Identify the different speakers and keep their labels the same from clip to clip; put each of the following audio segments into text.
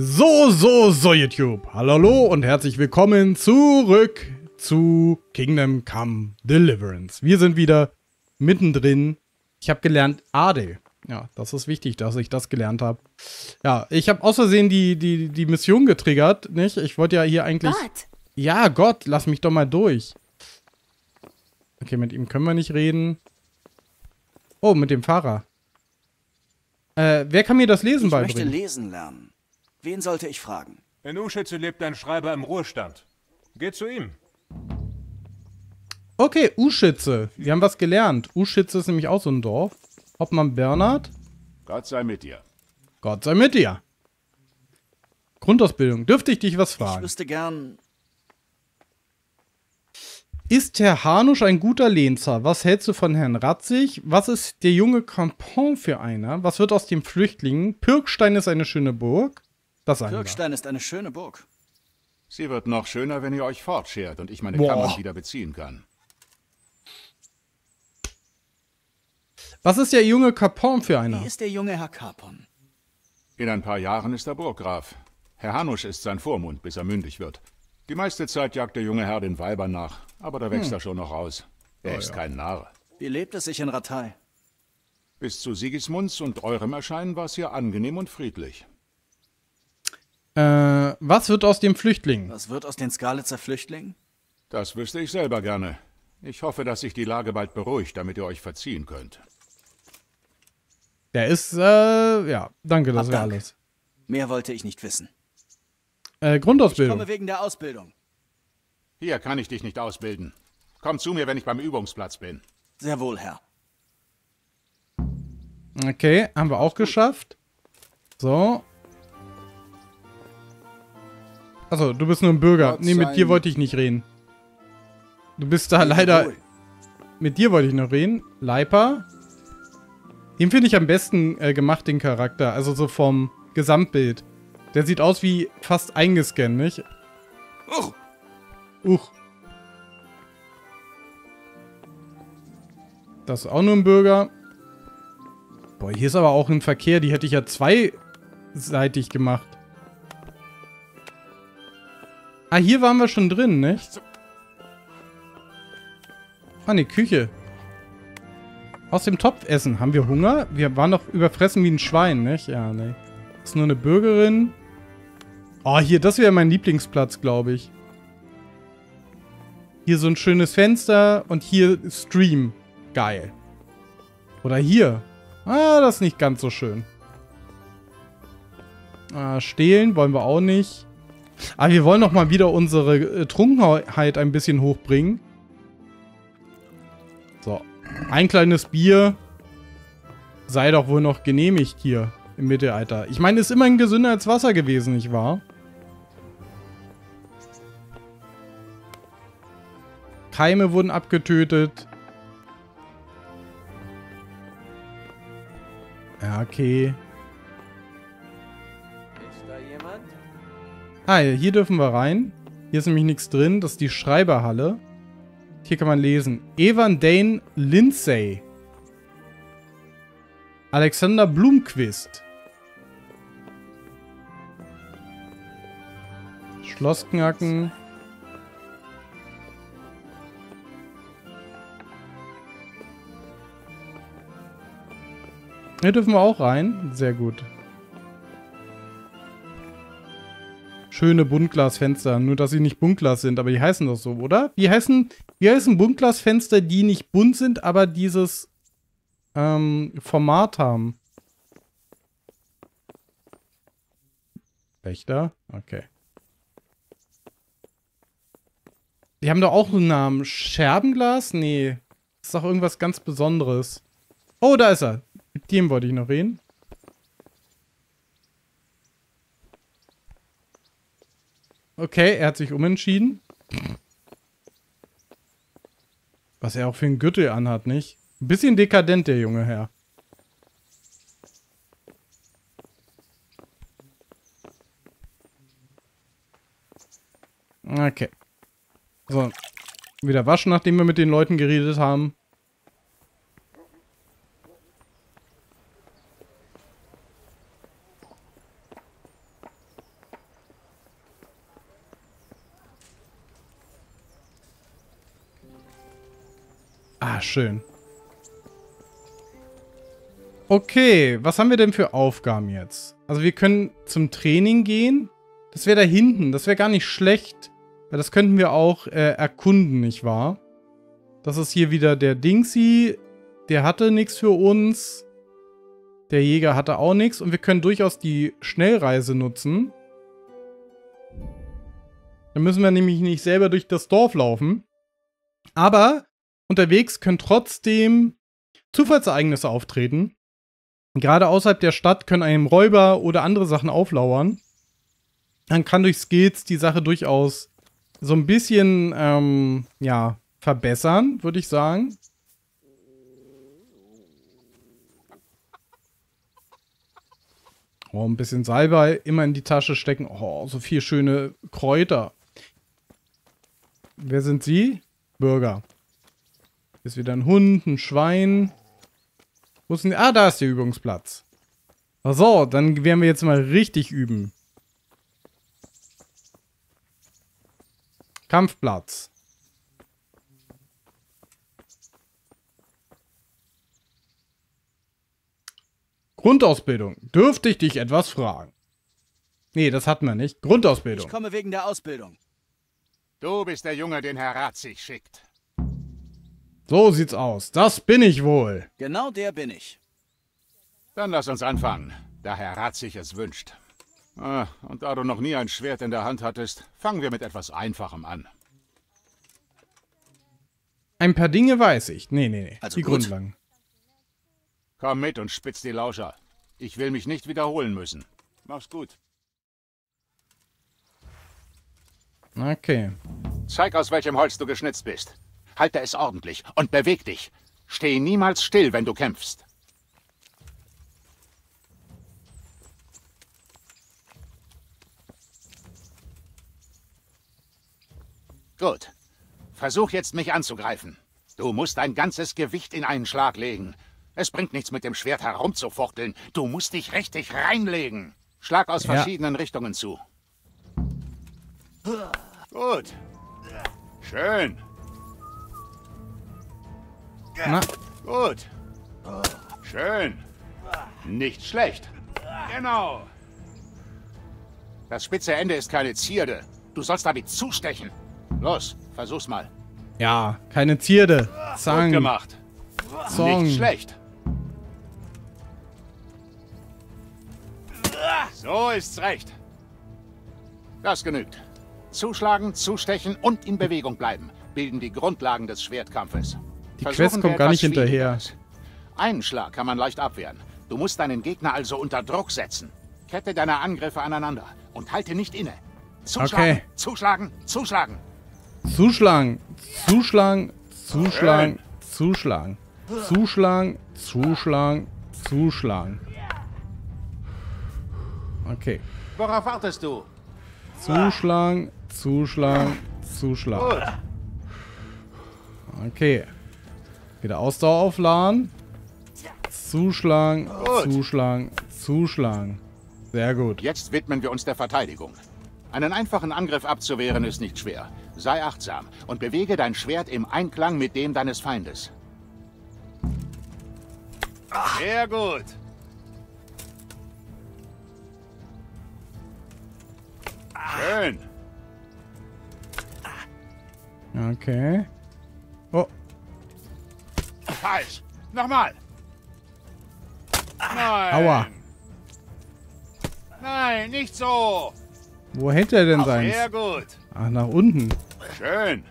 Speaker 1: So, so, so YouTube. Hallo und herzlich willkommen zurück zu Kingdom Come Deliverance. Wir sind wieder mittendrin. Ich habe gelernt Ade. Ja, das ist wichtig, dass ich das gelernt habe. Ja, ich habe aus Versehen die, die, die Mission getriggert, nicht? Ich wollte ja hier eigentlich...
Speaker 2: Gott.
Speaker 1: Ja, Gott, lass mich doch mal durch. Okay, mit ihm können wir nicht reden. Oh, mit dem Fahrer. Äh, wer kann mir das Lesen
Speaker 3: Ich möchte
Speaker 1: beibringen?
Speaker 3: lesen lernen. Wen sollte ich fragen?
Speaker 4: In Uschitze lebt ein Schreiber im Ruhestand. Geht zu ihm.
Speaker 1: Okay, Uschitze. Wir haben was gelernt. Uschitze ist nämlich auch so ein Dorf. Obmann Bernhard.
Speaker 5: Gott sei mit dir.
Speaker 1: Gott sei mit dir. Grundausbildung. Dürfte ich dich was
Speaker 3: Ich
Speaker 1: fragen?
Speaker 3: wüsste gern.
Speaker 1: Ist Herr Hanusch ein guter Lehnsherr? Was hältst du von Herrn Ratzig? Was ist der junge Campon für einer? Was wird aus dem Flüchtlingen? Pirkstein ist eine schöne Burg. Das sagen wir.
Speaker 3: Pirkstein ist eine schöne Burg.
Speaker 5: Sie wird noch schöner, wenn ihr euch fortschert und ich meine
Speaker 1: Boah.
Speaker 5: Kammern wieder beziehen kann.
Speaker 1: Was ist der junge Campon für
Speaker 3: Wie
Speaker 1: einer?
Speaker 3: ist der junge Herr Capon?
Speaker 5: In ein paar Jahren ist er Burggraf. Herr Hanusch ist sein Vormund, bis er mündig wird. Die meiste Zeit jagt der junge Herr den Weibern nach, aber da wächst er schon noch raus. Er ist kein Narr.
Speaker 3: Wie lebt es sich in Ratay?
Speaker 5: Bis zu Sigismunds und eurem Erscheinen war es hier angenehm und friedlich.
Speaker 1: Äh, was wird aus dem Flüchtling?
Speaker 3: Was wird aus den Skalitzer Flüchtlingen?
Speaker 5: Das wüsste ich selber gerne. Ich hoffe, dass sich die Lage bald beruhigt, damit ihr euch verziehen könnt.
Speaker 1: Der ist, äh, ja, danke, das wäre alles.
Speaker 3: Mehr wollte ich nicht wissen.
Speaker 1: Äh,
Speaker 3: Ich
Speaker 1: Grundausbildung.
Speaker 3: komme wegen der Ausbildung.
Speaker 5: Hier kann ich dich nicht ausbilden. Komm zu mir, wenn ich beim Übungsplatz bin.
Speaker 3: Sehr wohl, Herr.
Speaker 1: Okay, haben wir auch geschafft. So. Achso, du bist nur ein Bürger.
Speaker 5: Gott
Speaker 1: Nee, mit dir wollte ich nicht reden. Du bist da leider.
Speaker 3: Wohl.
Speaker 1: Mit dir wollte ich noch reden. Leiper. Den finde ich am besten äh, gemacht, den Charakter. Also so vom Gesamtbild. Der sieht aus wie fast eingescannt, nicht?
Speaker 3: Uch,
Speaker 1: Uch. Das ist auch nur ein Bürger. Boah, hier ist aber auch ein Verkehr. Die hätte ich ja zweiseitig gemacht. Ah, hier waren wir schon drin, nicht? Ah, ne, Küche. Aus dem Topf essen. Haben wir Hunger? Wir waren doch überfressen wie ein Schwein, nicht? Ja, ne. Ist nur eine Bürgerin. Oh, hier, das wäre mein Lieblingsplatz, glaube ich. Hier so ein schönes Fenster und hier Stream. Geil. Oder hier. Ah, das ist nicht ganz so schön. Ah, stehlen wollen wir auch nicht. Aber wir wollen noch mal wieder unsere äh, Trunkenheit ein bisschen hochbringen. So. Ein kleines Bier sei doch wohl noch genehmigt hier im Mittelalter. Ich meine, ist immerhin gesünder als Wasser gewesen, nicht wahr? Keime wurden abgetötet. Ja, okay. Ja, hier dürfen wir rein. Hier ist nämlich nichts drin. Das ist die Schreiberhalle. Hier kann man lesen. Evan Dane Lindsay. Alexander Blumquist. Schlossknacken. Hier dürfen wir auch rein. Sehr gut. Schöne Buntglasfenster, nur dass sie nicht Buntglas sind, aber die heißen doch so, oder? Wie heißen, wie heißen Buntglasfenster, die nicht bunt sind, aber dieses ähm, Format haben? Wächter? Okay. Die haben doch auch einen Namen. Scherbenglas? Nee. Das ist doch irgendwas ganz Besonderes. Oh, da ist er. Mit dem wollte ich noch reden. Okay, er hat sich umentschieden. Was er auch für einen Gürtel anhat, nicht? Ein bisschen dekadent, der junge Herr. Okay. So. Wieder waschen, nachdem wir mit den Leuten geredet haben. Ah, schön. Okay, was haben wir denn für Aufgaben jetzt? Also wir können zum Training gehen. Das wäre da hinten. Das wäre gar nicht schlecht. Weil das könnten wir auch äh, erkunden, nicht wahr? Das ist hier wieder der Dingsy. Der hatte nichts für uns. Der Jäger hatte auch nichts. Und wir können durchaus die Schnellreise nutzen. Dann müssen wir nämlich nicht selber durch das Dorf laufen. Aber unterwegs können trotzdem Zufallsereignisse auftreten. Gerade außerhalb der Stadt können einem Räuber oder andere Sachen auflauern. Man kann durch Skills die Sache durchaus so ein bisschen, ähm, ja, verbessern, würde ich sagen. Oh, ein bisschen Salbei immer in die Tasche stecken. Oh, so viel schöne Kräuter. Wer sind Sie? Bürger. Ist wieder ein Hund, ein Schwein. Wo ist denn... Ah, da ist der Übungsplatz. Ach so, dann werden wir jetzt mal richtig üben. Kampfplatz. Grundausbildung. Dürfte ich dich etwas fragen? Nee, das hatten wir nicht. Grundausbildung.
Speaker 3: Ich komme wegen der Ausbildung.
Speaker 5: Du bist der Junge, den Herr Rat sich schickt.
Speaker 1: So sieht's aus. Das bin ich wohl.
Speaker 3: Genau der bin ich.
Speaker 5: Dann lass uns anfangen, da Herr Rat sich es wünscht. Ah, und da du noch nie ein Schwert in der Hand hattest, fangen wir mit etwas Einfachem an.
Speaker 1: Ein paar Dinge weiß ich. Nee, nee, nee.
Speaker 3: Also
Speaker 1: die
Speaker 3: gut.
Speaker 1: Grundlagen.
Speaker 5: Komm mit und spitz die Lauscher. Ich will mich nicht wiederholen müssen. Mach's gut.
Speaker 1: Okay.
Speaker 5: Zeig, aus welchem Holz du geschnitzt bist. Halte es ordentlich und beweg dich. Steh niemals still, wenn du kämpfst. Gut. Versuch jetzt, mich anzugreifen. Du musst dein ganzes Gewicht in einen Schlag legen. Es bringt nichts, mit dem Schwert herumzufuchteln. Du musst dich richtig reinlegen. Schlag aus
Speaker 1: Ja.
Speaker 5: verschiedenen Richtungen zu. Gut. Schön.
Speaker 1: Na,
Speaker 5: Gut. Schön. Nicht schlecht. Genau. Das spitze Ende ist keine Zierde. Du sollst damit zustechen. Los, versuch's mal.
Speaker 1: ja, keine Zierde.
Speaker 5: Gut
Speaker 1: Zang,
Speaker 5: gemacht.
Speaker 1: Zong.
Speaker 5: Nicht schlecht. So ist's recht. Das genügt. Zuschlagen, zustechen und in Bewegung bleiben bilden die Grundlagen des Schwertkampfes.
Speaker 1: Die
Speaker 5: Versuchen
Speaker 1: Quest kommt gar nicht hinterher.
Speaker 5: Einen Schlag kann man leicht abwehren. Du musst deinen Gegner also unter Druck setzen. Kette deine Angriffe aneinander und halte nicht inne. Zuschlagen,
Speaker 1: Okay.
Speaker 5: zuschlagen, zuschlagen.
Speaker 1: Zuschlagen, zuschlagen, zuschlagen, zuschlagen, zuschlagen, zuschlagen, zuschlagen. Okay.
Speaker 5: Worauf wartest du?
Speaker 1: Zuschlagen, zuschlagen, zuschlagen. Okay. Wieder Ausdauer aufladen. Zuschlagen,
Speaker 5: Gut.
Speaker 1: zuschlagen, zuschlagen. Sehr gut.
Speaker 5: Jetzt widmen wir uns der Verteidigung. Einen einfachen Angriff abzuwehren ist nicht schwer. Sei achtsam und bewege dein Schwert im Einklang mit dem deines Feindes. Sehr gut. Schön.
Speaker 1: Okay.
Speaker 5: Falsch. Nochmal. Nein.
Speaker 1: aua.
Speaker 5: Nein, nicht so.
Speaker 1: Wo hält er denn sein?
Speaker 5: Sehr gut.
Speaker 1: Ach, nach unten.
Speaker 5: Schön.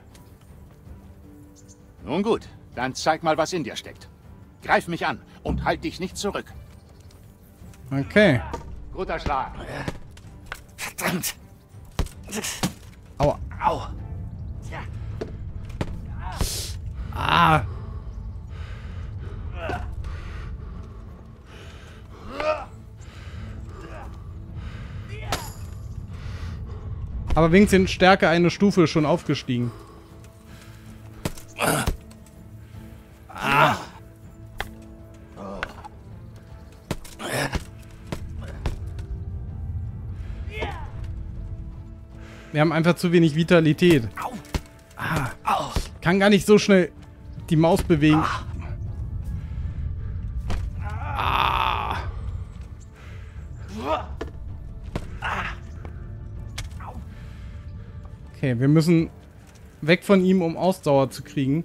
Speaker 5: Nun gut, dann zeig mal, was in dir steckt. Greif mich an und halt dich nicht zurück.
Speaker 1: Okay.
Speaker 5: Guter Schlag.
Speaker 3: Verdammt.
Speaker 1: Aua.
Speaker 3: Au.
Speaker 1: Ah. Aber wenigstens in Stärke eine Stufe schon aufgestiegen. Wir haben einfach zu wenig Vitalität. Ah. Kann gar nicht so schnell die Maus bewegen. Ah. Okay, wir müssen weg von ihm, um Ausdauer zu kriegen.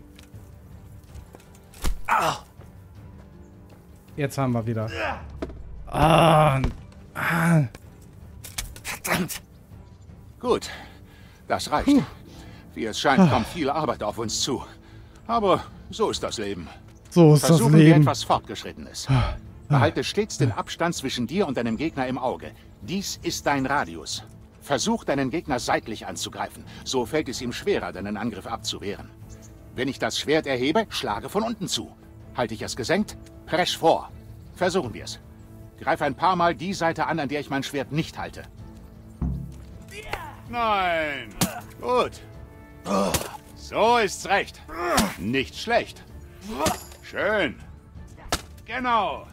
Speaker 1: Jetzt haben wir wieder. Ah. ah.
Speaker 3: Verdammt!
Speaker 5: Gut, das reicht. Wie es scheint, kommt viel Arbeit auf uns zu. Aber so ist das Leben.
Speaker 1: So ist das
Speaker 5: Versuchen wir
Speaker 1: Leben.
Speaker 5: etwas Fortgeschrittenes. Behalte stets den Abstand zwischen dir und deinem Gegner im Auge. Dies ist dein Radius. Versuch, deinen Gegner seitlich anzugreifen. So fällt es ihm schwerer, deinen Angriff abzuwehren. Wenn ich das Schwert erhebe, schlage von unten zu. Halte ich es gesenkt, presch vor. Versuchen wir es. Greif ein paar Mal die Seite an, an der ich mein Schwert nicht halte. Nein. Gut. So ist's recht. Nicht schlecht. Schön. Genau.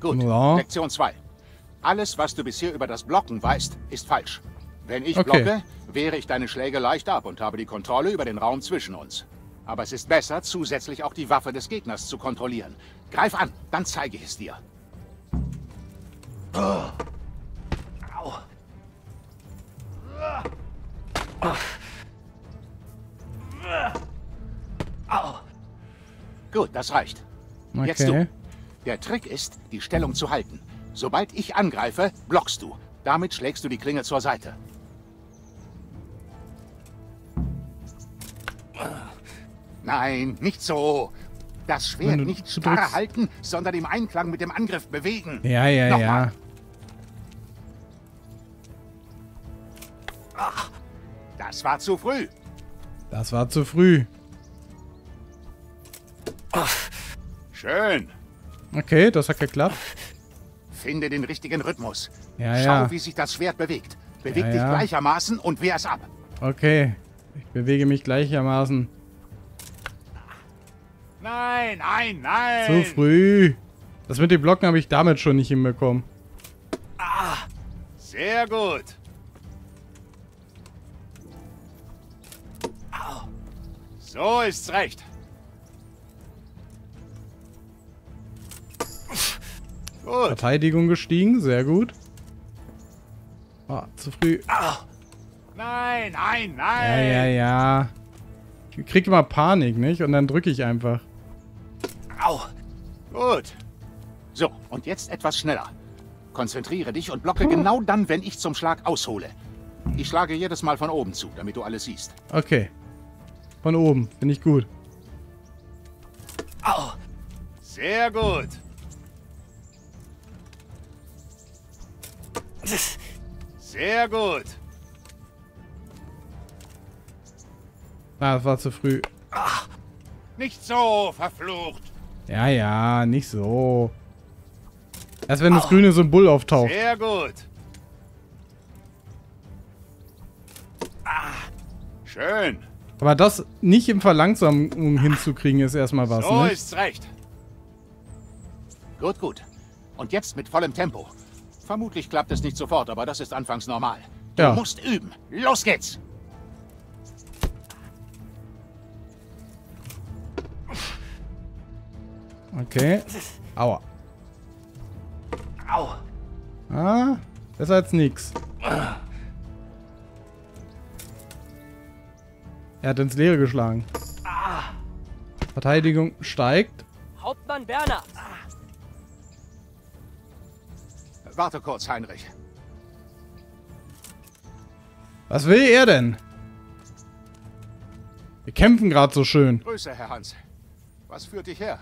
Speaker 5: Gut.
Speaker 1: Ja.
Speaker 5: Lektion 2. Alles, was du bisher über das Blocken weißt, ist falsch. Wenn ich
Speaker 1: Okay.
Speaker 5: blocke, wehre ich deine Schläge leicht ab und habe die Kontrolle über den Raum zwischen uns. Aber es ist besser, zusätzlich auch die Waffe des Gegners zu kontrollieren. Greif an, dann zeige ich es dir. Gut, das reicht. Jetzt
Speaker 1: Okay.
Speaker 5: du. Der Trick ist, die Stellung zu halten. Sobald ich angreife, blockst du. Damit schlägst du die Klinge zur Seite. Nein, nicht so. Das Schwert nicht starr halten, sondern im Einklang mit dem Angriff bewegen.
Speaker 1: Ja, ja,
Speaker 5: Nochmal.
Speaker 1: ja.
Speaker 5: Das war zu früh.
Speaker 1: Das war zu früh.
Speaker 5: Schön.
Speaker 1: Okay, das hat geklappt.
Speaker 5: Finde den richtigen Rhythmus.
Speaker 1: Ja,
Speaker 5: Schau,
Speaker 1: ja.
Speaker 5: wie sich das Schwert bewegt. Beweg
Speaker 1: Ja,
Speaker 5: dich gleichermaßen und wehr es ab.
Speaker 1: Okay. Ich bewege mich gleichermaßen.
Speaker 5: Nein, nein, nein.
Speaker 1: Zu früh. Das mit den Blocken habe ich damit schon nicht hinbekommen.
Speaker 5: Sehr gut. So ist's recht. Gut.
Speaker 1: Verteidigung gestiegen, sehr gut. Ah, zu früh.
Speaker 5: Nein, nein,
Speaker 1: Ja,
Speaker 5: nein.
Speaker 1: ja, ja. Ich krieg immer Panik, nicht? Und dann drücke ich einfach.
Speaker 5: Au. Gut. So, und jetzt etwas schneller. Konzentriere dich und blocke genau dann, wenn ich zum Schlag aushole. Ich schlage jedes Mal von oben zu, damit du alles siehst.
Speaker 1: Okay. Von oben. Finde ich gut.
Speaker 5: Sehr gut. Sehr gut.
Speaker 1: Ah, das war zu früh.
Speaker 5: Nicht so, verflucht.
Speaker 1: Ja, ja, nicht so. Erst wenn das grüne Symbol auftaucht.
Speaker 5: Sehr gut. Ah, schön.
Speaker 1: Aber das nicht im Verlangsamung hinzukriegen, ist erstmal was,
Speaker 5: so
Speaker 1: ne?
Speaker 5: ist's recht. Gut, gut. Und jetzt mit vollem Tempo. Vermutlich klappt es nicht sofort, aber das ist anfangs normal. Du
Speaker 1: Ja.
Speaker 5: musst üben. Los geht's.
Speaker 1: Okay. Aua.
Speaker 5: Au.
Speaker 1: Ah, besser als nix. Er hat ins Leere geschlagen. Verteidigung steigt.
Speaker 2: Hauptmann Bernhard!
Speaker 5: Warte kurz, Heinrich.
Speaker 1: Was will er denn? Wir kämpfen gerade so schön.
Speaker 5: Grüße, Herr Hans. Was führt dich her?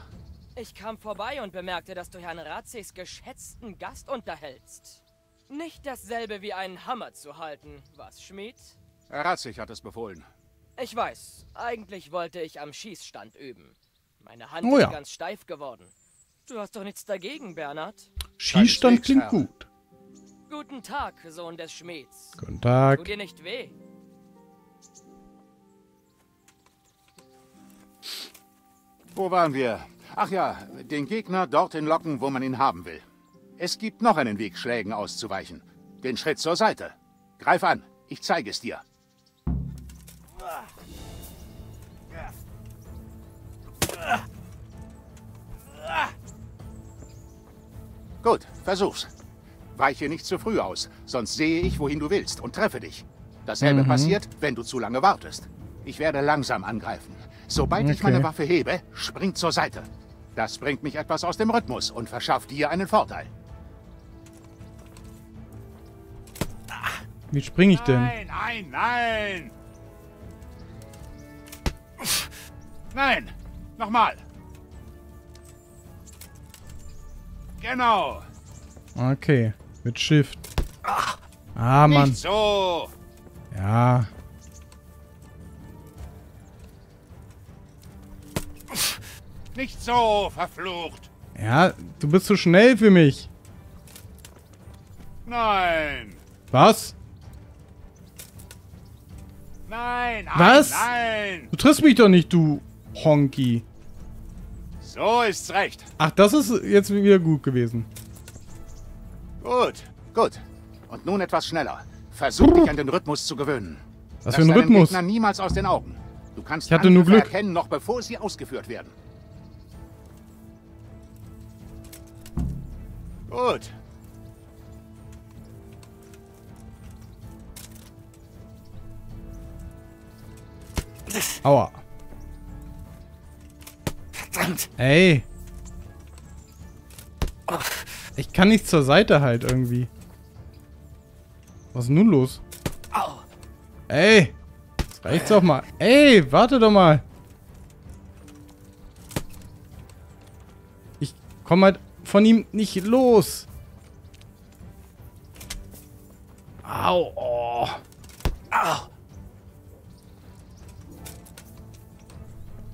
Speaker 2: Ich kam vorbei und bemerkte, dass du Herrn Ratzis geschätzten Gast unterhältst. Nicht dasselbe wie einen Hammer zu halten, was, Schmied?
Speaker 5: Herr Ratzig hat es befohlen.
Speaker 2: Ich weiß, eigentlich wollte ich am Schießstand üben. Meine Hand
Speaker 1: Oh
Speaker 2: ist
Speaker 1: ja.
Speaker 2: ganz steif geworden. Du hast doch nichts dagegen, Bernhard?
Speaker 1: Schießstand klingt
Speaker 5: Herr.
Speaker 1: gut.
Speaker 2: Guten Tag, Sohn des Schmieds.
Speaker 1: Guten Tag.
Speaker 2: Tu dir nicht weh.
Speaker 5: Wo waren wir? Ach ja, den Gegner dorthin locken, wo man ihn haben will. Es gibt noch einen Weg, Schlägen auszuweichen. Den Schritt zur Seite. Greif an, ich zeige es dir. Gut, versuch's. Weiche nicht zu früh aus, sonst sehe ich, wohin du willst und treffe dich. Dasselbe passiert, wenn du zu lange wartest. Ich werde langsam angreifen. Sobald ich
Speaker 1: Okay.
Speaker 5: meine Waffe hebe, spring zur Seite. Das bringt mich etwas aus dem Rhythmus und verschafft dir einen Vorteil.
Speaker 1: Wie springe ich denn?
Speaker 5: Nein, nein, nein! Nein! Nochmal! Genau!
Speaker 1: Okay, mit Shift. Ah, Mann.
Speaker 5: Nicht so!
Speaker 1: Ja.
Speaker 5: Nicht so, verflucht!
Speaker 1: Ja, du bist zu schnell für mich.
Speaker 5: Nein!
Speaker 1: Was?
Speaker 5: Nein! Nein!
Speaker 1: Was?
Speaker 5: Nein!
Speaker 1: Du triffst mich doch nicht, du Honky.
Speaker 5: So ist's recht.
Speaker 1: Ach, das ist jetzt wieder gut gewesen.
Speaker 5: Gut, gut. Und nun etwas schneller. Versuch dich an den Rhythmus zu gewöhnen.
Speaker 1: Was für ein Rhythmus?
Speaker 5: Gegner niemals aus den Augen. Du kannst
Speaker 1: Ich hatte nur Glück.
Speaker 5: erkennen, noch bevor sie ausgeführt werden. Gut.
Speaker 1: Aua.
Speaker 3: Verdammt.
Speaker 1: Ey. Ich kann nicht zur Seite halt irgendwie. Was ist nun los?
Speaker 3: Au.
Speaker 1: Ey. Das reicht's doch mal. Ey, warte doch mal. Ich komme halt von ihm nicht los. Au. Oh.
Speaker 3: Au.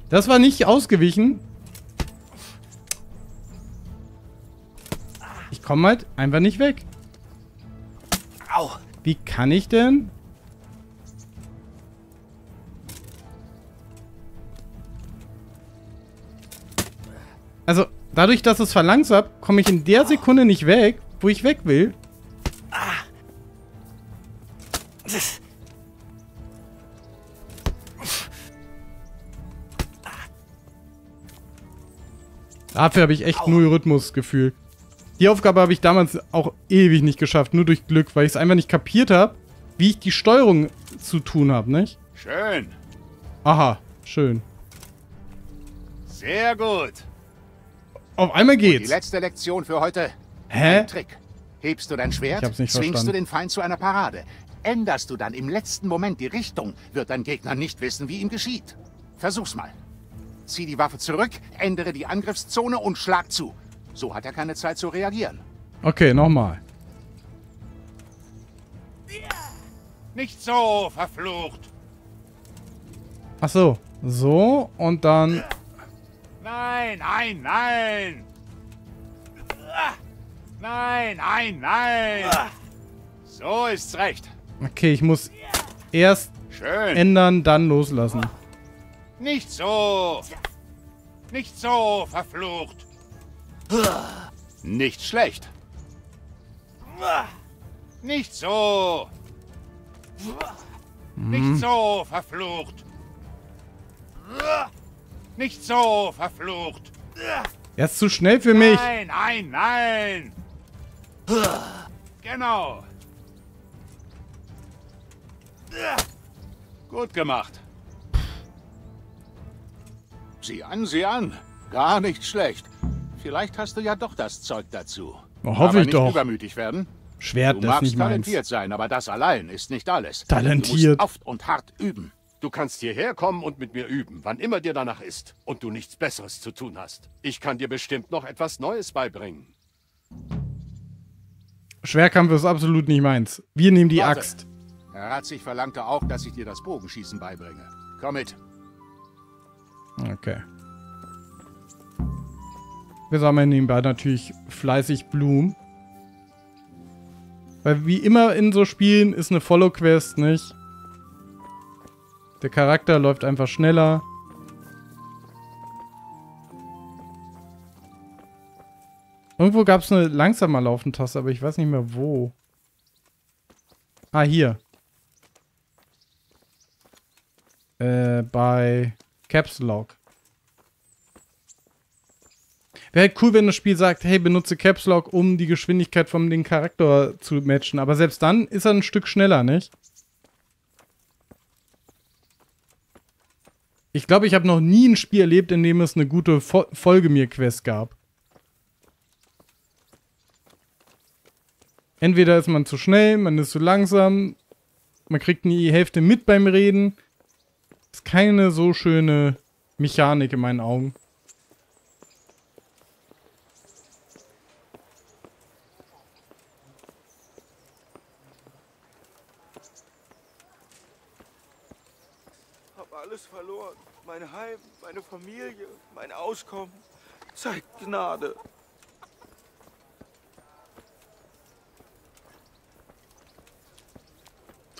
Speaker 1: Das war nicht ausgewichen. Komme halt einfach nicht weg.
Speaker 3: Au.
Speaker 1: Wie kann ich denn? Also, dadurch, dass es verlangsamt, komme ich in der Sekunde nicht weg, wo ich weg will. Dafür habe ich echt null Rhythmusgefühl. Die Aufgabe habe ich damals auch ewig nicht geschafft, nur durch Glück, weil ich es einfach nicht kapiert habe, wie ich die Steuerung zu tun habe, nicht?
Speaker 5: Schön.
Speaker 1: Aha, schön.
Speaker 5: Sehr gut.
Speaker 1: Auf einmal
Speaker 5: Die
Speaker 1: geht's.
Speaker 5: letzte Lektion für heute.
Speaker 1: Hä?
Speaker 5: Ein Trick. Hebst du dein Schwert,
Speaker 1: Ich hab's nicht
Speaker 5: zwingst
Speaker 1: verstanden.
Speaker 5: du den Feind zu einer Parade. Änderst du dann im letzten Moment die Richtung, wird dein Gegner nicht wissen, wie ihm geschieht. Versuch's mal. Zieh die Waffe zurück, ändere die Angriffszone und schlag zu. So hat er keine Zeit zu reagieren.
Speaker 1: Okay, nochmal.
Speaker 5: Nicht so, verflucht.
Speaker 1: Ach so. So, und dann...
Speaker 5: Nein, nein, nein. Nein, nein, nein. So ist's recht.
Speaker 1: Okay, ich muss erst
Speaker 5: Schön.
Speaker 1: ändern, dann loslassen.
Speaker 5: Nicht so. Nicht so, verflucht. Nicht schlecht. Nicht so. Nicht so, verflucht. Nicht so, verflucht.
Speaker 1: Er ist zu schnell für mich.
Speaker 5: Nein, nein, nein. Genau. Gut gemacht. Sieh an, sieh an. Gar nicht schlecht. Vielleicht hast du ja doch das Zeug dazu.
Speaker 1: Oh, hoffe
Speaker 5: aber
Speaker 1: ich
Speaker 5: nicht
Speaker 1: doch.
Speaker 5: übermütig werden.
Speaker 1: Schwert
Speaker 5: Du
Speaker 1: ist
Speaker 5: magst
Speaker 1: nicht meins.
Speaker 5: talentiert sein, aber das allein ist nicht alles.
Speaker 1: Talentiert.
Speaker 5: Du musst oft und hart üben.
Speaker 6: Du kannst hierher kommen und mit mir üben, wann immer dir danach ist und du nichts Besseres zu tun hast. Ich kann dir bestimmt noch etwas Neues beibringen.
Speaker 1: Schwerkampf ist absolut nicht meins. Wir nehmen die
Speaker 5: Warte.
Speaker 1: Axt.
Speaker 5: Herr Ratzig verlangte auch, dass ich dir das Bogenschießen beibringe. Komm mit.
Speaker 1: Okay. Wir sammeln nebenbei natürlich fleißig Blumen. Weil wie immer in so Spielen ist eine Follow-Quest nicht. Der Charakter läuft einfach schneller. Irgendwo gab es eine langsamer laufende Taste, aber ich weiß nicht mehr wo. Ah, hier. Äh, bei Caps Lock. Wäre halt cool, wenn das Spiel sagt, hey, benutze Caps Lock, um die Geschwindigkeit von dem Charakter zu matchen. Aber selbst dann ist er ein Stück schneller, nicht? Ich glaube, ich habe noch nie ein Spiel erlebt, in dem es eine gute Fo Folge mir Quest gab. Entweder ist man zu schnell, man ist zu langsam, man kriegt nie die Hälfte mit beim Reden. Ist keine so schöne Mechanik in meinen Augen.
Speaker 7: Hab alles verloren. Mein Heim, meine Familie, mein Auskommen. Zeig Gnade.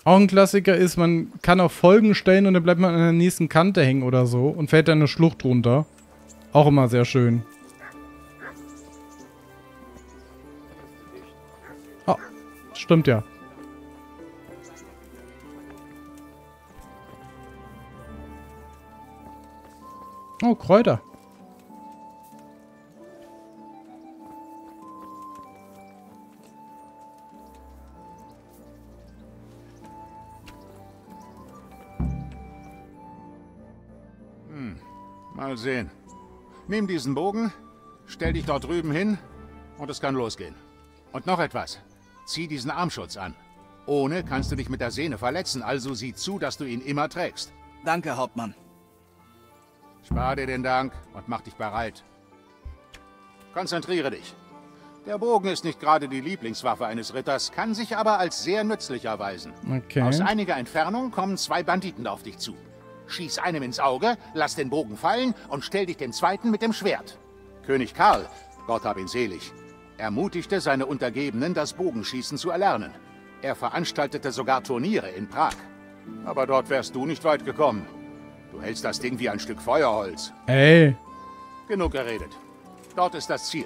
Speaker 1: Auch ein Klassiker ist, man kann auf Folgen stellen und dann bleibt man an der nächsten Kante hängen oder so und fällt dann eine Schlucht runter. Auch immer sehr schön. Oh, stimmt ja. Oh, Kräuter.
Speaker 5: Mal sehen. Nimm diesen Bogen, stell dich dort drüben hin und es kann losgehen. Und noch etwas. Zieh diesen Armschutz an. Ohne kannst du dich mit der Sehne verletzen, also sieh zu, dass du ihn immer trägst.
Speaker 3: Danke, Hauptmann.
Speaker 5: Spar dir den Dank und mach dich bereit. Konzentriere dich. Der Bogen ist nicht gerade die Lieblingswaffe eines Ritters, kann sich aber als sehr nützlich erweisen.
Speaker 1: Okay.
Speaker 5: Aus einiger Entfernung kommen zwei Banditen auf dich zu. Schieß einem ins Auge, lass den Bogen fallen und stell dich dem zweiten mit dem Schwert. König Karl, Gott hab ihn selig, ermutigte seine Untergebenen, das Bogenschießen zu erlernen. Er veranstaltete sogar Turniere in Prag. Aber dort wärst du nicht weit gekommen. Du hältst das Ding wie ein Stück Feuerholz.
Speaker 1: Ey,
Speaker 5: Genug geredet. Dort ist das Ziel.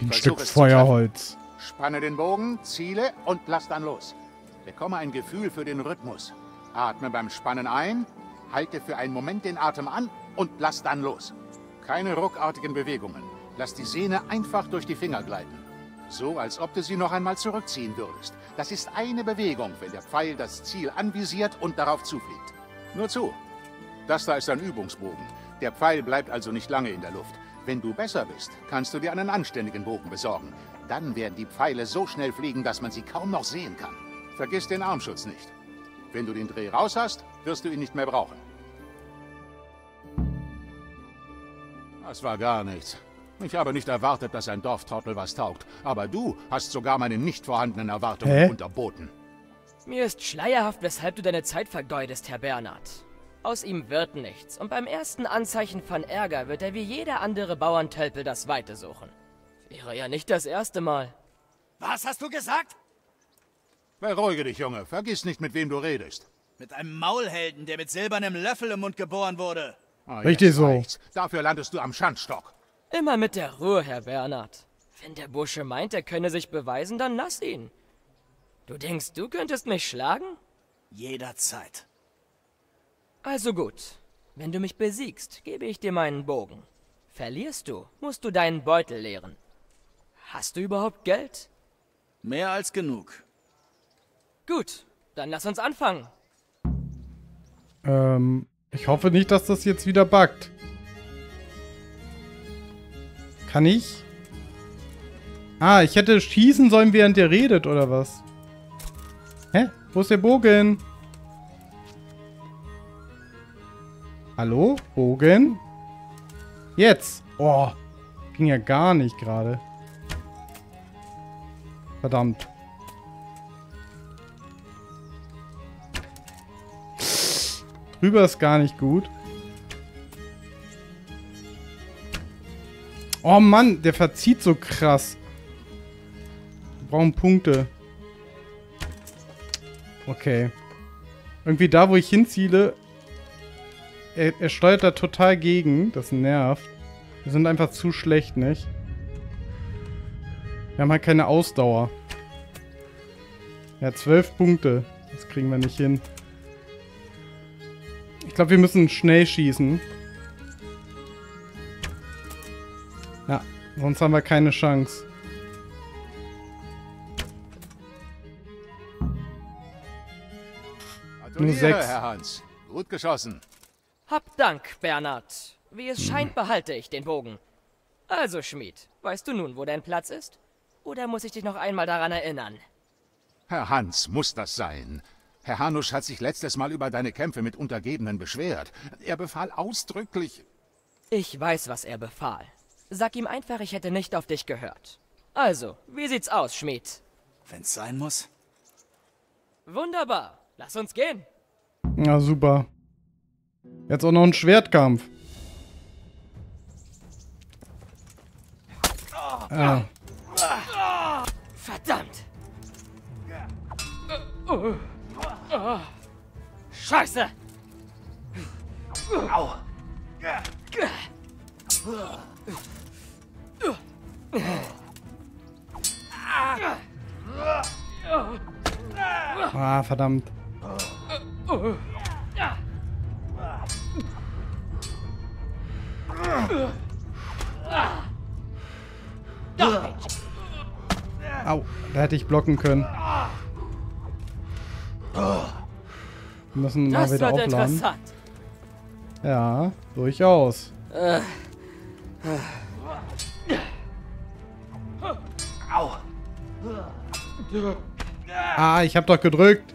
Speaker 1: ein
Speaker 5: Versuch
Speaker 1: Stück Feuerholz.
Speaker 5: Spanne den Bogen, ziele und lass dann los. Bekomme ein Gefühl für den Rhythmus. Atme beim Spannen ein, halte für einen Moment den Atem an und lass dann los. Keine ruckartigen Bewegungen. Lass die Sehne einfach durch die Finger gleiten. So, als ob du sie noch einmal zurückziehen würdest. Das ist eine Bewegung, wenn der Pfeil das Ziel anvisiert und darauf zufliegt. Nur zu. Das da ist ein Übungsbogen. Der Pfeil bleibt also nicht lange in der Luft. Wenn du besser bist, kannst du dir einen anständigen Bogen besorgen. Dann werden die Pfeile so schnell fliegen, dass man sie kaum noch sehen kann. Vergiss den Armschutz nicht. Wenn du den Dreh raus hast, wirst du ihn nicht mehr brauchen. Das war gar nichts. Ich habe nicht erwartet, dass ein Dorftrottel was taugt. Aber du hast sogar meine nicht vorhandenen Erwartungen
Speaker 1: Hä?
Speaker 5: unterboten.
Speaker 2: Mir ist schleierhaft, weshalb du deine Zeit vergeudest, Herr Bernhard. Aus ihm wird nichts, und beim ersten Anzeichen von Ärger wird er wie jeder andere Bauerntölpel das Weite suchen. Wäre ja nicht das erste Mal.
Speaker 3: Was hast du gesagt?
Speaker 5: Beruhige dich, Junge. Vergiss nicht, mit wem du redest.
Speaker 3: Mit einem Maulhelden, der mit silbernem Löffel im Mund geboren wurde.
Speaker 5: Ah,
Speaker 1: Richtig so.
Speaker 5: reicht's. Dafür landest du am Schandstock.
Speaker 2: Immer mit der Ruhe, Herr Bernhard. Wenn der Bursche meint, er könne sich beweisen, dann lass ihn. Du denkst, du könntest mich schlagen?
Speaker 3: Jederzeit.
Speaker 2: Also gut. Wenn du mich besiegst, gebe ich dir meinen Bogen. Verlierst du, musst du deinen Beutel leeren. Hast du überhaupt Geld?
Speaker 3: Mehr als genug.
Speaker 2: Gut, dann lass uns anfangen.
Speaker 1: Ähm, ich hoffe nicht, dass das jetzt wieder buggt. Kann ich? Ah, ich hätte schießen sollen, während ihr redet, oder was? Hä? Wo ist der Bogen? Hallo? Bogen? Jetzt! Oh, ging ja gar nicht gerade. Verdammt. Drüber ist gar nicht gut. Oh Mann, der verzieht so krass. Wir brauchen Punkte. Okay. Irgendwie da, wo ich hinziele, er, er steuert da total gegen. Das nervt. Wir sind einfach zu schlecht, nicht? Wir haben halt keine Ausdauer. Ja, zwölf Punkte. Das kriegen wir nicht hin. Ich glaube, wir müssen schnell schießen. Ja, Sonst haben wir keine Chance.
Speaker 5: Gratuliere,
Speaker 1: sechs.
Speaker 5: Herr Hans. Gut geschossen.
Speaker 2: Hab Dank, Bernhard. Wie es scheint, behalte ich den Bogen. Also, Schmied, weißt du nun, wo dein Platz ist? Oder muss ich dich noch einmal daran erinnern?
Speaker 5: Herr Hans, muss das sein? Herr Hanusch hat sich letztes Mal über deine Kämpfe mit Untergebenen beschwert. Er befahl ausdrücklich...
Speaker 2: Ich weiß, was er befahl. Sag ihm einfach, ich hätte nicht auf dich gehört. Also, wie sieht's aus, Schmied?
Speaker 3: Wenn's sein muss.
Speaker 2: Wunderbar. Lass uns gehen.
Speaker 1: Ja, super. Jetzt auch noch ein Schwertkampf. Ja.
Speaker 2: Verdammt. Scheiße.
Speaker 3: Au.
Speaker 1: Ah, verdammt. Au, da hätte ich blocken können. Wir müssen mal
Speaker 2: Das
Speaker 1: wieder
Speaker 2: wird
Speaker 1: aufladen.
Speaker 2: interessant.
Speaker 1: Ja, durchaus.
Speaker 3: Au.
Speaker 1: Ah, ich hab doch gedrückt.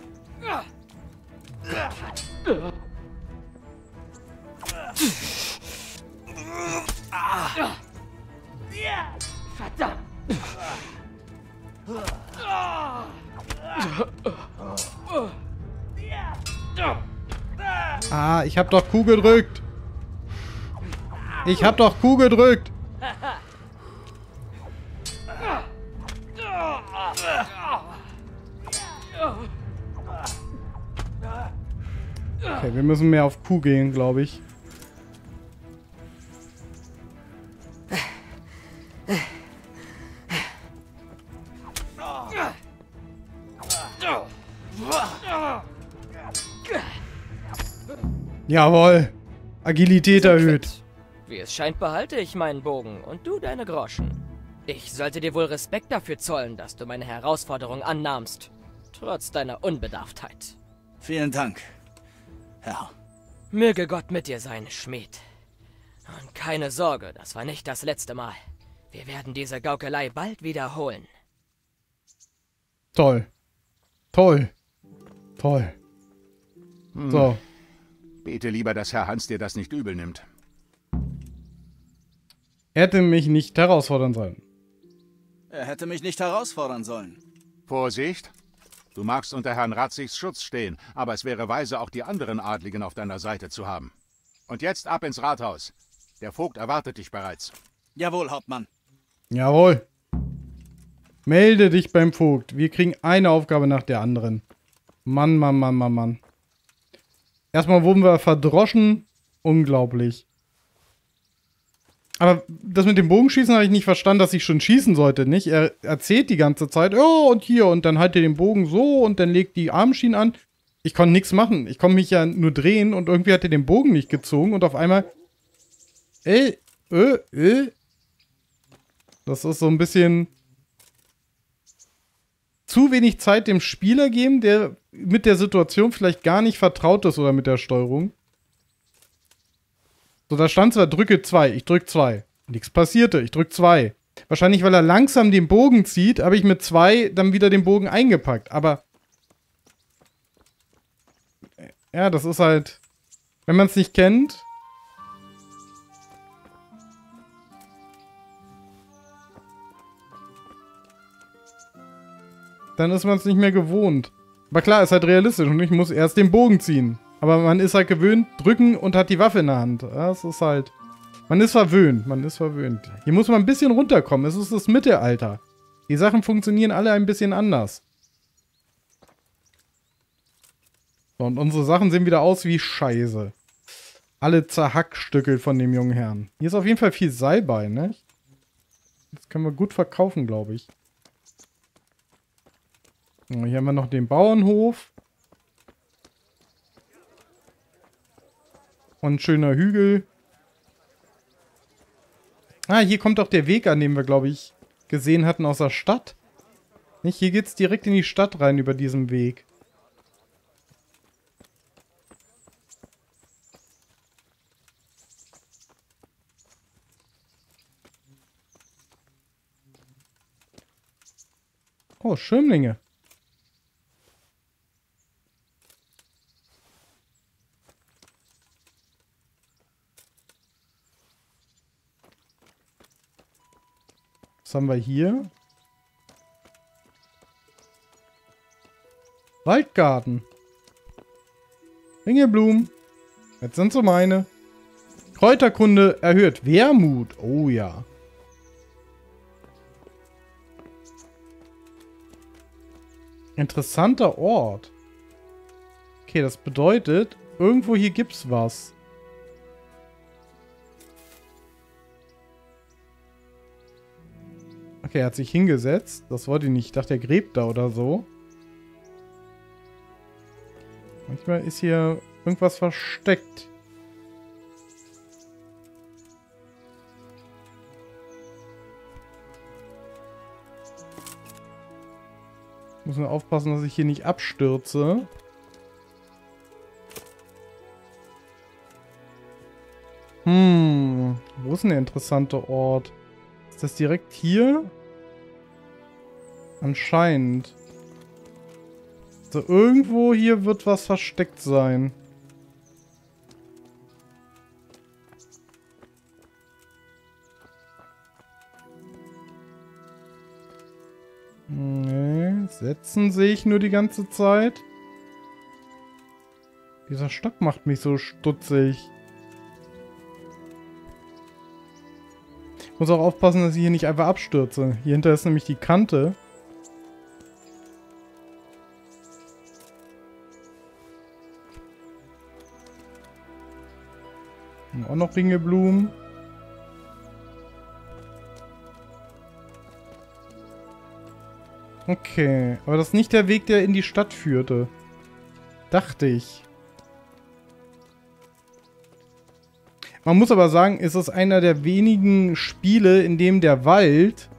Speaker 1: Ich hab doch Q gedrückt. Ich hab doch Q gedrückt. Okay, wir müssen mehr auf Q gehen, glaube ich. Jawohl. Agilität erhöht.
Speaker 2: Wie es scheint, behalte ich meinen Bogen und du deine Groschen. Ich sollte dir wohl Respekt dafür zollen, dass du meine Herausforderung annahmst. Trotz deiner Unbedarftheit.
Speaker 3: Vielen Dank, Herr.
Speaker 2: Möge Gott mit dir sein, Schmied. Und keine Sorge, das war nicht das letzte Mal. Wir werden diese Gaukelei bald wiederholen.
Speaker 1: Toll. Toll. Toll. So.
Speaker 5: Bete lieber, dass Herr Hans dir das nicht übel nimmt.
Speaker 1: Er hätte mich nicht herausfordern sollen.
Speaker 3: Er hätte mich nicht herausfordern sollen.
Speaker 5: Vorsicht! Du magst unter Herrn Ratzigs Schutz stehen, aber es wäre weise, auch die anderen Adligen auf deiner Seite zu haben. Und jetzt ab ins Rathaus. Der Vogt erwartet dich bereits.
Speaker 3: Jawohl, Hauptmann.
Speaker 1: Jawohl. Melde dich beim Vogt. Wir kriegen eine Aufgabe nach der anderen. Mann, Mann, Mann, Mann, Mann. Erstmal wurden wir verdroschen. Unglaublich. Aber das mit dem Bogenschießen habe ich nicht verstanden, dass ich schon schießen sollte, nicht? Er erzählt die ganze Zeit, oh, und hier, und dann halt er den Bogen so und dann legt die Armschienen an. Ich konnte nichts machen. Ich konnte mich ja nur drehen und irgendwie hat er den Bogen nicht gezogen und auf einmal. Ey, äh, äh. Das ist so ein bisschen zu wenig Zeit dem Spieler geben, der mit der Situation vielleicht gar nicht vertraut ist oder mit der Steuerung. So, da stand zwar, drücke 2, ich drück 2. Nichts passierte, ich drück 2. Wahrscheinlich, weil er langsam den Bogen zieht, habe ich mit 2 dann wieder den Bogen eingepackt. Aber. Ja, das ist halt. Wenn man es nicht kennt. Dann ist man es nicht mehr gewohnt. Aber klar, ist halt realistisch und ich muss erst den Bogen ziehen. Aber man ist halt gewöhnt, drücken und hat die Waffe in der Hand. Das ist halt. Man ist verwöhnt, man ist verwöhnt. Hier muss man ein bisschen runterkommen. Es ist das Mittelalter. Die Sachen funktionieren alle ein bisschen anders. So, und unsere Sachen sehen wieder aus wie Scheiße. Alle zerhackstückelt von dem jungen Herrn. Hier ist auf jeden Fall viel Seilbein, ne? Das können wir gut verkaufen, glaube ich. Hier haben wir noch den Bauernhof. Und ein schöner Hügel. Ah, hier kommt doch der Weg an, den wir, glaube ich, gesehen hatten aus der Stadt. Nicht? Hier geht's direkt in die Stadt rein über diesen Weg. Oh, Schirmlinge. Was haben wir hier? Waldgarten. Ringelblumen. Jetzt sind so meine. Kräuterkunde erhöht. Wermut. Oh ja. Interessanter Ort. Okay, das bedeutet, irgendwo hier gibt's was. Okay, er hat sich hingesetzt. Das wollte ich nicht. Ich dachte, er gräbt da oder so. Manchmal ist hier irgendwas versteckt. Muss nur aufpassen, dass ich hier nicht abstürze. Hm, wo ist denn der interessante Ort? Ist das direkt hier? Anscheinend. So, irgendwo hier wird was versteckt sein. Nee, setzen sehe ich nur die ganze Zeit. Dieser Stock macht mich so stutzig. Ich muss auch aufpassen, dass ich hier nicht einfach abstürze. Hier hinter ist nämlich die Kante. Auch noch Ringelblumen. Okay, aber das ist nicht der Weg, der in die Stadt führte. Dachte ich. Man muss aber sagen, es ist einer der wenigen Spiele, in dem der Wald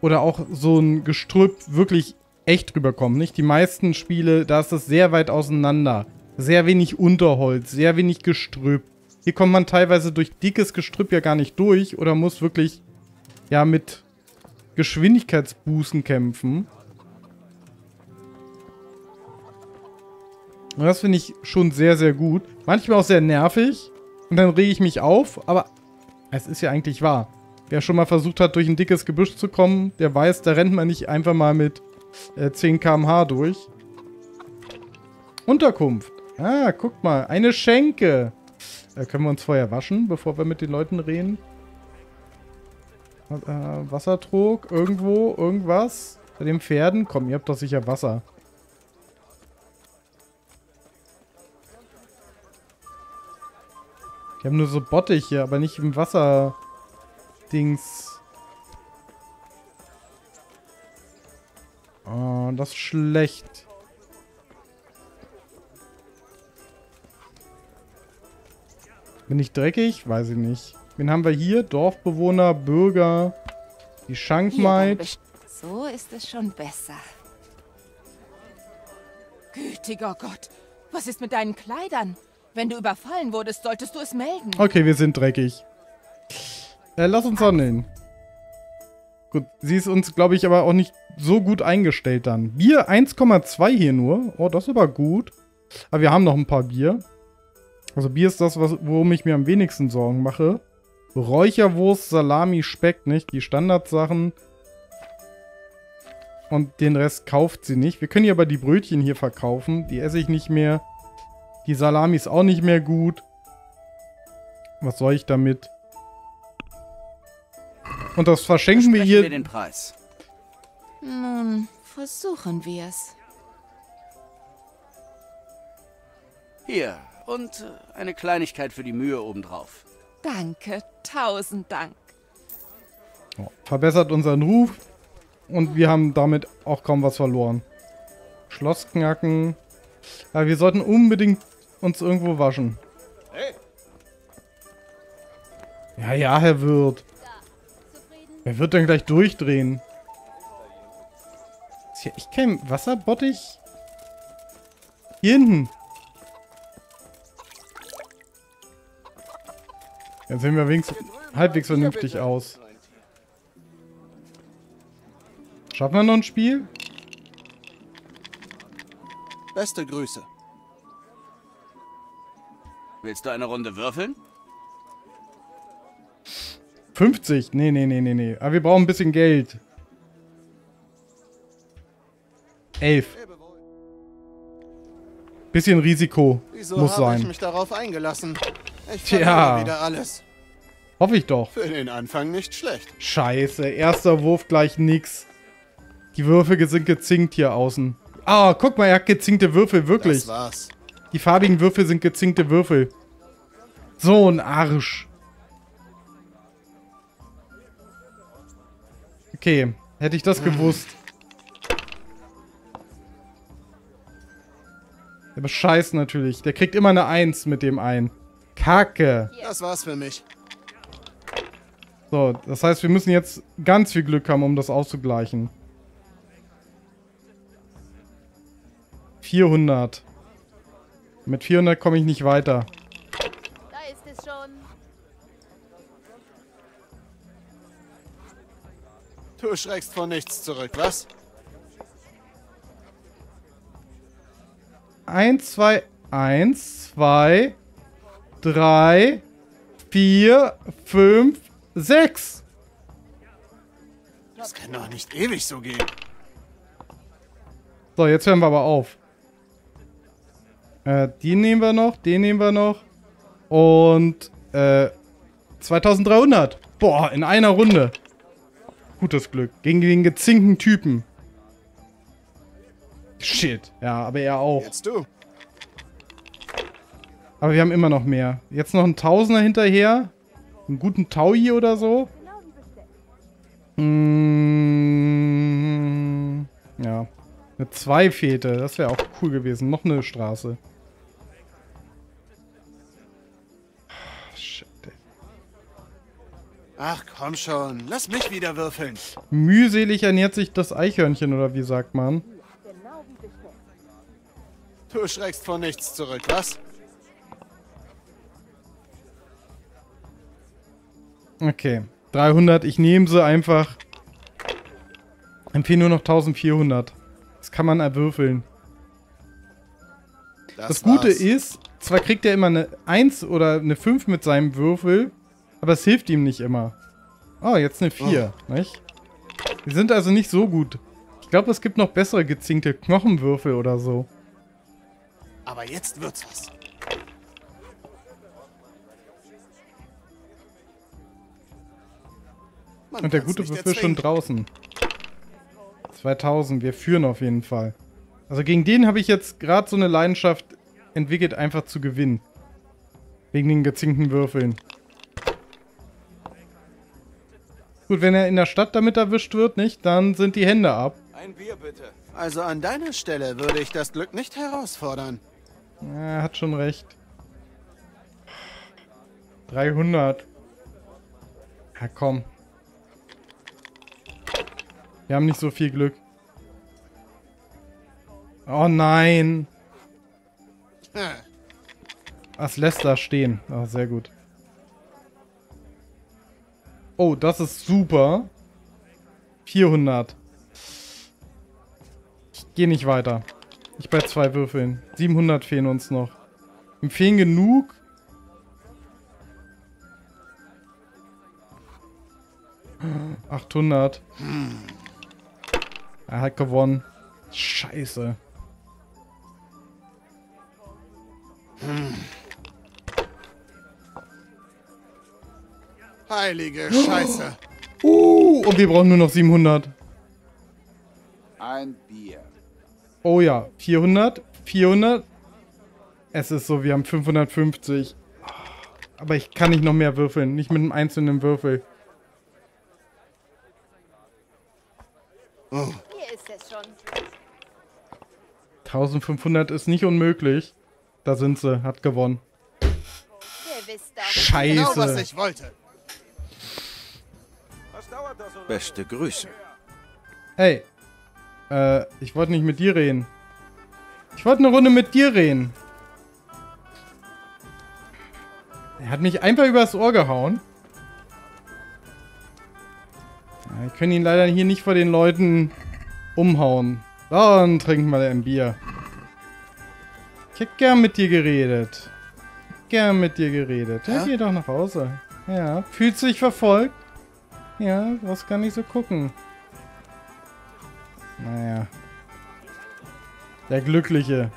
Speaker 1: oder auch so ein Gestrüpp wirklich echt rüberkommt. Nicht die meisten Spiele, da ist es sehr weit auseinander. Sehr wenig Unterholz, sehr wenig Gestrüpp. Hier kommt man teilweise durch dickes Gestrüpp ja gar nicht durch oder muss wirklich ja mit Geschwindigkeitsbußen kämpfen. Und das finde ich schon sehr, sehr gut. Manchmal auch sehr nervig. Und dann rege ich mich auf, aber es ist ja eigentlich wahr. Wer schon mal versucht hat, durch ein dickes Gebüsch zu kommen, der weiß, da rennt man nicht einfach mal mit äh, 10 km/h durch. Unterkunft. Ah, guck mal, eine Schenke. Äh, können wir uns vorher waschen, bevor wir mit den Leuten reden? Äh, Wassertrog, irgendwo, irgendwas. Bei den Pferden? Komm, ihr habt doch sicher Wasser. Die haben nur so Bottiche, aber nicht im Wasser. Dings. Oh, das ist schlecht. Bin ich dreckig? Weiß ich nicht. Wen haben wir hier? Dorfbewohner, Bürger, die Schankmaid.
Speaker 8: So ist es schon besser. Gütiger Gott, was ist mit deinen Kleidern? Wenn du überfallen wurdest, solltest du es melden.
Speaker 1: Okay, wir sind dreckig. Äh, lass uns handeln. Gut, sie ist uns, glaube ich, aber auch nicht so gut eingestellt dann. Bier 1,2 hier nur. Oh, das ist aber gut. Aber wir haben noch ein paar Bier. Also Bier ist das, was, worum ich mir am wenigsten Sorgen mache. Räucherwurst, Salami, Speck, nicht? Die Standardsachen. Und den Rest kauft sie nicht. Wir können hier aber die Brötchen hier verkaufen. Die esse ich nicht mehr. Die Salami ist auch nicht mehr gut. Was soll ich damit? Und das verschenken wir hier.
Speaker 3: wir den Preis.
Speaker 8: Nun, versuchen wir es.
Speaker 3: Hier, und äh, eine Kleinigkeit für die Mühe obendrauf.
Speaker 8: Danke, tausend Dank.
Speaker 1: Oh, verbessert unseren Ruf. Und wir haben damit auch kaum was verloren. Schloss knacken. Aber wir sollten unbedingt uns irgendwo waschen.
Speaker 5: Hey.
Speaker 1: Ja, ja, Herr Wirt. Wer wird denn gleich durchdrehen? Ist hier echt kein Wasserbottich? Hier hinten. Jetzt sehen wir wenigstens halbwegs vernünftig aus. Schaffen wir noch ein Spiel?
Speaker 3: Beste Grüße. Willst du eine Runde würfeln?
Speaker 1: 50? Nee, nee, nee, nee, nee. Aber wir brauchen ein bisschen Geld. 11. Bisschen Risiko
Speaker 9: Wieso
Speaker 1: muss
Speaker 9: habe ich
Speaker 1: sein.
Speaker 9: mich darauf eingelassen? Ich
Speaker 1: Tja.
Speaker 9: wieder alles.
Speaker 1: Hoffe ich doch.
Speaker 9: Für den Anfang nicht schlecht.
Speaker 1: Scheiße, erster Wurf gleich nix. Die Würfel sind gezinkt hier außen. Ah, guck mal, er hat gezinkte Würfel, wirklich.
Speaker 9: Das war's.
Speaker 1: Die farbigen Würfel sind gezinkte Würfel. So ein Arsch. Okay, hätte ich das gewusst. Der bescheißt natürlich. Der kriegt immer eine Eins mit dem ein. Kacke.
Speaker 9: Das war's für mich.
Speaker 1: So, das heißt, wir müssen jetzt ganz viel Glück haben, um das auszugleichen. 400. Mit 400 komme ich nicht weiter.
Speaker 10: Da ist es schon.
Speaker 9: Du schreckst vor nichts zurück, was?
Speaker 1: 1, 2, 1, 2, 3, 4, 5, 6.
Speaker 9: Das kann doch nicht ewig so gehen.
Speaker 1: So, jetzt hören wir aber auf. Äh, die nehmen wir noch, den nehmen wir noch. Und, äh, 2300. Boah, in einer Runde. Gutes Glück. Gegen den gezinkten Typen. Shit. Ja, aber er auch.
Speaker 9: Jetzt du.
Speaker 1: Aber wir haben immer noch mehr. Jetzt noch ein Tausender hinterher. Einen guten Taui oder so. Mm, ja. Eine 2 fehlte. Das wäre auch cool gewesen. Noch eine Straße.
Speaker 9: Ach komm schon, lass mich wieder würfeln.
Speaker 1: Mühselig ernährt sich das Eichhörnchen, oder wie sagt man?
Speaker 9: Du schreckst vor nichts zurück, was?
Speaker 1: Okay. 300. Ich nehme sie einfach. Empfehle nur noch 1400. Das kann man erwürfeln. Das, Gute
Speaker 9: war's.
Speaker 1: ist, zwar kriegt er immer eine 1 oder eine 5 mit seinem Würfel, aber es hilft ihm nicht immer. Oh, jetzt eine 4, nicht? Die sind also nicht so gut. Ich glaube, es gibt noch bessere gezinkte Knochenwürfel oder so.
Speaker 9: Aber jetzt wird's was. Man
Speaker 1: Und der gute Würfel ist schon draußen. 2000, wir führen auf jeden Fall. Also gegen den habe ich jetzt gerade so eine Leidenschaft entwickelt, einfach zu gewinnen. Wegen den gezinkten Würfeln. Gut, wenn er in der Stadt damit erwischt wird, nicht, dann sind die Hände ab.
Speaker 7: Ein Bier bitte.
Speaker 9: Also an deiner Stelle würde ich das Glück nicht herausfordern.
Speaker 1: Ja, er hat schon recht. 300. Ja, komm. Wir haben nicht so viel Glück. Oh nein.
Speaker 9: Hm.
Speaker 1: Das lässt da stehen. Ah, sehr gut. Oh, das ist super. 400. Ich gehe nicht weiter. Ich bei zwei Würfeln. 700 fehlen uns noch. Ihm fehlen genug. Achthundert. Er hat gewonnen. Scheiße.
Speaker 9: Heilige Scheiße.
Speaker 1: Uh, und wir brauchen nur noch 700.
Speaker 5: Ein Bier.
Speaker 1: Oh ja, 400, 400. Es ist so, wir haben 550. Aber ich kann nicht noch mehr würfeln, nicht mit einem einzelnen Würfel.
Speaker 10: Hier ist es schon.
Speaker 1: 1500 ist nicht unmöglich. Da sind sie, hat gewonnen. Scheiße.
Speaker 9: Genau, was ich wollte.
Speaker 7: Beste Grüße.
Speaker 1: Hey. Äh, ich wollte nicht mit dir reden. Ich wollte eine Runde mit dir reden. Er hat mich einfach übers Ohr gehauen. Ja, ich kann ihn leider hier nicht vor den Leuten umhauen. Dann trinken wir ein Bier. Ich hätte gern mit dir geredet. Gern mit dir geredet. Ja,
Speaker 7: Ja?
Speaker 1: geh doch nach Hause. Ja, fühlst du dich verfolgt? Ja, du brauchst gar nicht so gucken. Naja. Der Glückliche.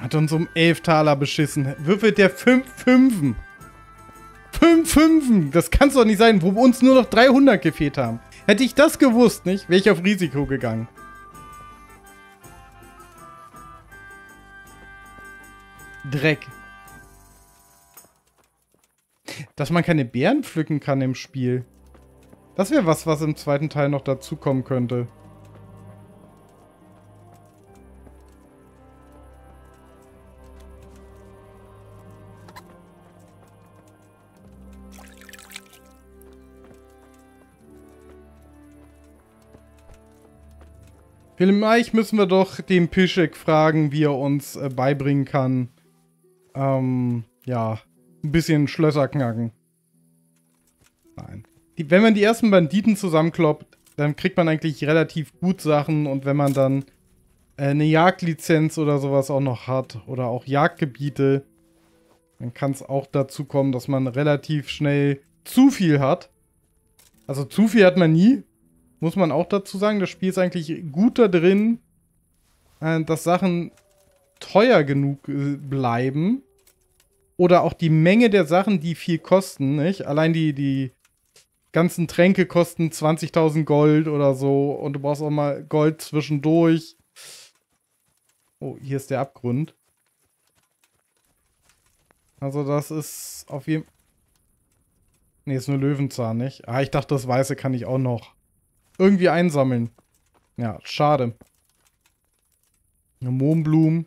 Speaker 1: Hat uns um 11 Taler beschissen. Würfelt der 5 Fünfen. 5 Fünfen. Das kann's doch nicht sein, wo uns nur noch 300 gefehlt haben. Hätte ich das gewusst, nicht, wäre ich auf Risiko gegangen. Dreck. Dass man keine Beeren pflücken kann im Spiel. Das wäre was, was im zweiten Teil noch dazukommen könnte. Vielleicht müssen wir doch den Pischek fragen, wie er uns äh, beibringen kann. Ähm, ja, ein bisschen Schlösser knacken. Nein. Die, wenn man die ersten Banditen zusammenkloppt, dann kriegt man eigentlich relativ gut Sachen und wenn man dann äh, eine Jagdlizenz oder sowas auch noch hat oder auch Jagdgebiete, dann kann es auch dazu kommen, dass man relativ schnell zu viel hat. Also zu viel hat man nie, muss man auch dazu sagen. Das Spiel ist eigentlich gut da drin, äh, dass Sachen teuer genug äh, bleiben. Oder auch die Menge der Sachen, die viel kosten, nicht? Allein die, die ganzen Tränke kosten 20.000 Gold oder so. Und du brauchst auch mal Gold zwischendurch. Oh, hier ist der Abgrund. Also das ist auf jeden... Nee, ist nur Löwenzahn, nicht? Ah, ich dachte, das Weiße kann ich auch noch irgendwie einsammeln. Ja, schade. Eine Mohnblumen.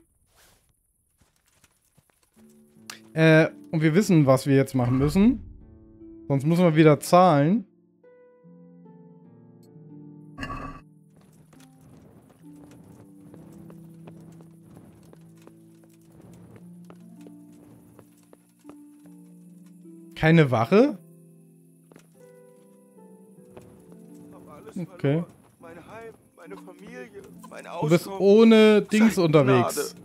Speaker 1: Äh, und wir wissen, was wir jetzt machen müssen. Sonst müssen wir wieder zahlen. Keine Wache? Okay.
Speaker 7: Mein Heim, meine Familie, mein
Speaker 1: Du bist
Speaker 7: Auskommen.
Speaker 1: ohne Dings
Speaker 7: Zeig
Speaker 1: unterwegs.
Speaker 7: Gnade.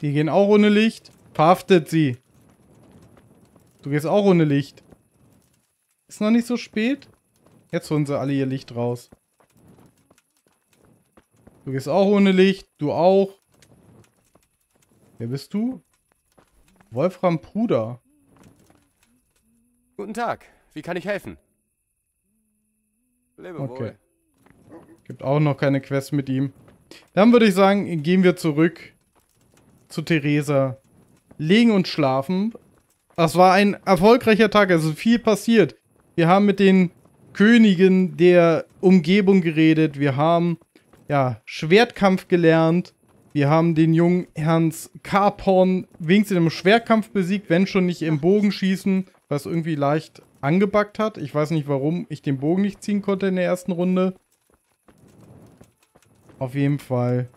Speaker 1: Die gehen auch ohne Licht. Verhaftet sie. Du gehst auch ohne Licht. Ist noch nicht so spät? Jetzt holen sie alle ihr Licht raus. Du gehst auch ohne Licht. Du auch. Wer bist du? Wolfram Puder.
Speaker 11: Guten Tag. Wie kann ich helfen? Lebe
Speaker 1: Okay.
Speaker 11: wohl.
Speaker 1: Gibt auch noch keine Quest mit ihm. Dann würde ich sagen, gehen wir zurück zu Theresa. Legen und schlafen. Das war ein erfolgreicher Tag, also viel passiert. Wir haben mit den Königen der Umgebung geredet. Wir haben, ja, Schwertkampf gelernt. Wir haben den jungen Herrns Carporn wenigstens im Schwertkampf besiegt, wenn schon nicht im Bogenschießen, was irgendwie leicht angebackt hat. Ich weiß nicht, warum ich den Bogen nicht ziehen konnte in der ersten Runde. Auf jeden Fall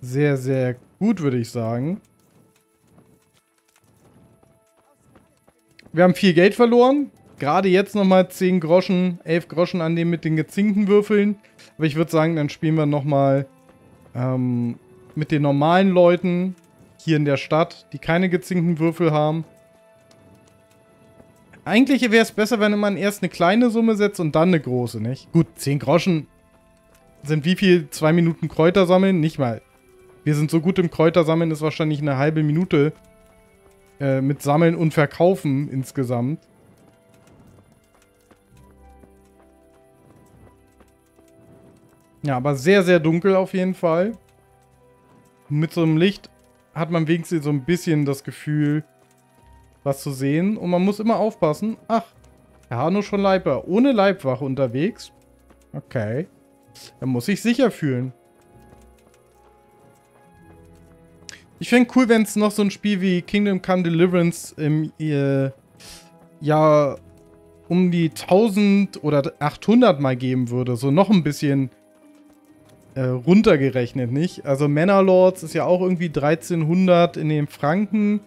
Speaker 1: sehr, sehr gut, würde ich sagen. Wir haben viel Geld verloren. Gerade jetzt nochmal 10 Groschen, 11 Groschen an dem mit den gezinkten Würfeln. Aber ich würde sagen, dann spielen wir nochmal ähm, mit den normalen Leuten hier in der Stadt, die keine gezinkten Würfel haben. Eigentlich wäre es besser, wenn man erst eine kleine Summe setzt und dann eine große, nicht? Gut, 10 Groschen sind wie viel? Zwei Minuten Kräuter sammeln? Nicht mal. Wir sind so gut im Kräutersammeln, ist wahrscheinlich eine halbe Minute äh, mit Sammeln und Verkaufen insgesamt. Ja, aber sehr, sehr dunkel auf jeden Fall. Mit so einem Licht hat man wenigstens so ein bisschen das Gefühl, was zu sehen. Und man muss immer aufpassen. Ach, Herr Hanno schon Leiber. Ohne Leibwache unterwegs. Okay. Er muss sich sicher fühlen. Ich fände cool, wenn es noch so ein Spiel wie Kingdom Come Deliverance im äh, ja um die 1000 oder 800 mal geben würde. So noch ein bisschen äh, runtergerechnet, nicht? Also Manor ist ja auch irgendwie 1300 in den Franken.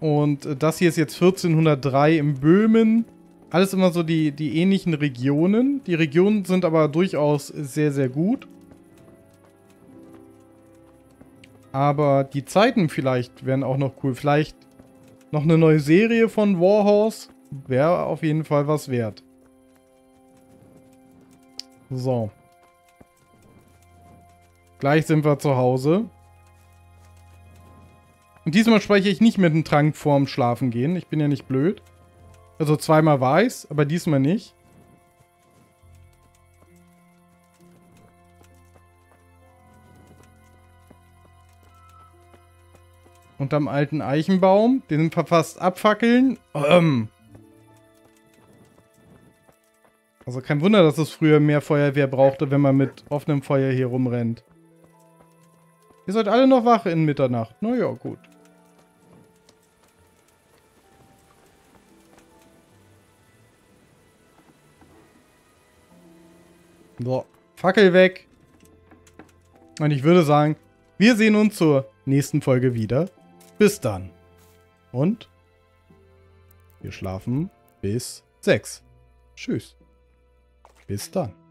Speaker 1: Und äh, das hier ist jetzt 1403 im Böhmen. Alles immer so die, die ähnlichen Regionen. Die Regionen sind aber durchaus sehr, sehr gut. Aber die Zeiten vielleicht wären auch noch cool. Vielleicht noch eine neue Serie von Warhorse wäre auf jeden Fall was wert. So. Gleich sind wir zu Hause. Und diesmal speichere ich nicht mit dem Trank vorm Schlafen gehen. Ich bin ja nicht blöd. Also zweimal weiß, aber diesmal nicht. Unterm alten Eichenbaum. Den verfasst abfackeln. Ähm. Also kein Wunder, dass es früher mehr Feuerwehr brauchte, wenn man mit offenem Feuer hier rumrennt. Ihr seid alle noch wach in Mitternacht. Naja, gut. So, Fackel weg. Und ich würde sagen, wir sehen uns zur nächsten Folge wieder. Bis dann. Und wir schlafen bis 6. Tschüss. Bis dann.